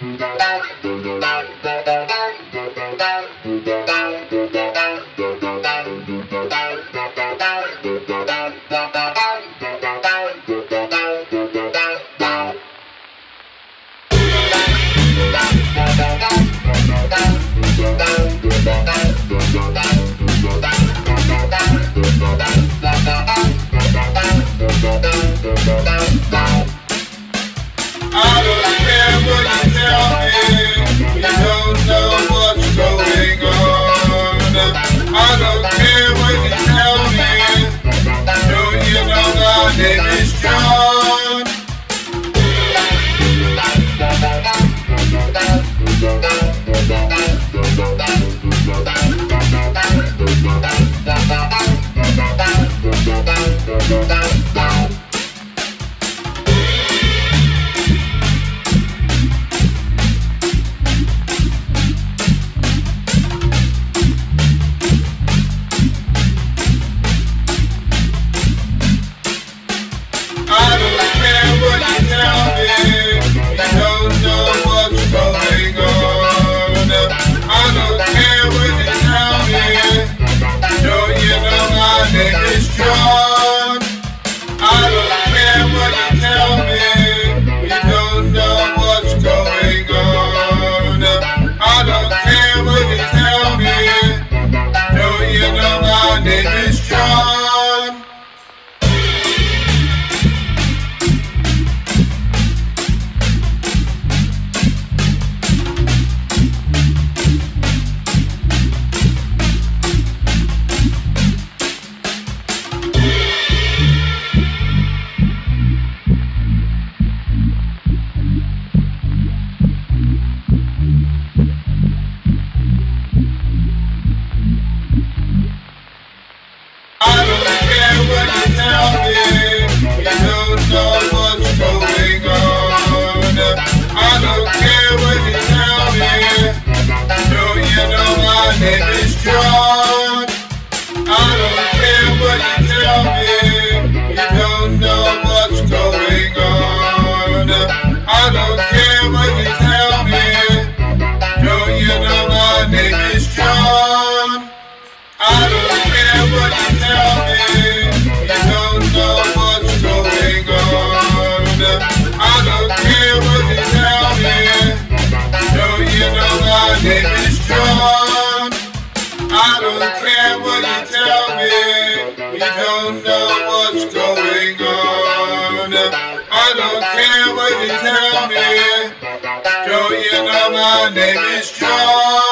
Down, down, down. don't care what you tell me. You know my name is I don't care what you tell me. You don't know what's going on. I don't care what you name is John. I don't care what you tell me. We don't know what's going on. I don't care what you tell me. Don't you know my name is John?